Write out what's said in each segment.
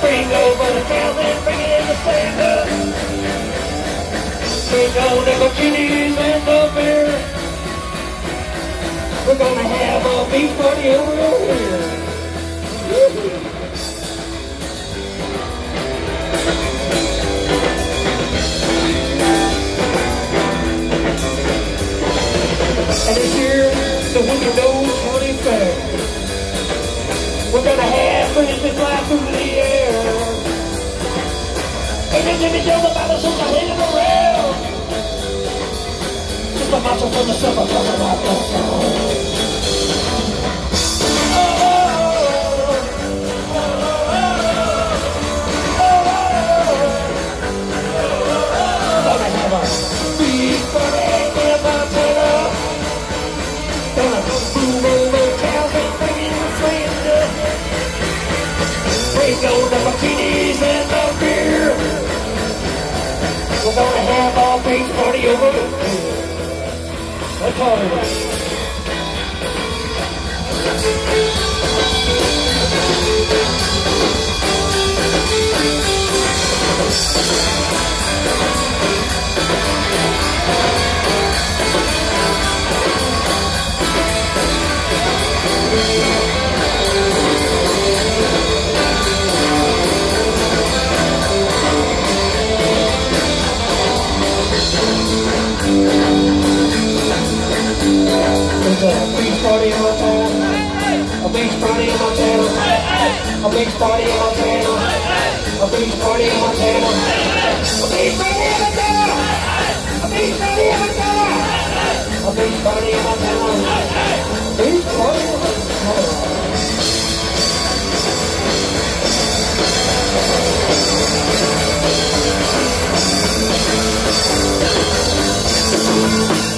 Bring over the cows and bring in the stand up. Bring on the bikinis and the beer. We're gonna have a beach party over here. And this year, the Winter Nose County Fair. We're gonna have Christmas fly through And then Jimmy Joe the battle shows are hitting around. Just a macho the summer coming out the sound. Gonna have a big party in Montana. Gonna boom We're gonna have our beach party over here. Let's party. There's a beach party in Montana. A beach party in Montana. A beach party in Montana. A beach party in Montana. A beach party in Montana. A beach party in Montana. A beach party in Montana. Beach party in. Call you Thank you.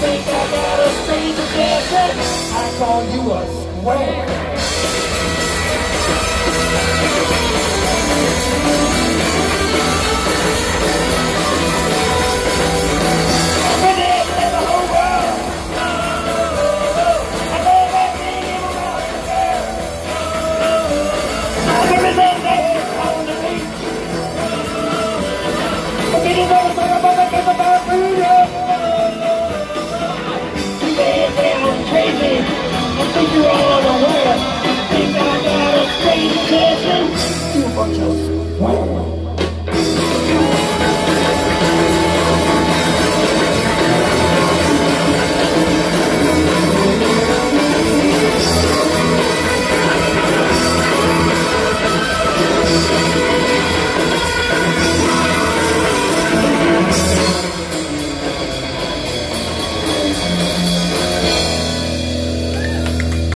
think I got a strange obsession. I call you a square. You're all unaware. Think I got a strange obsession. You bunch of.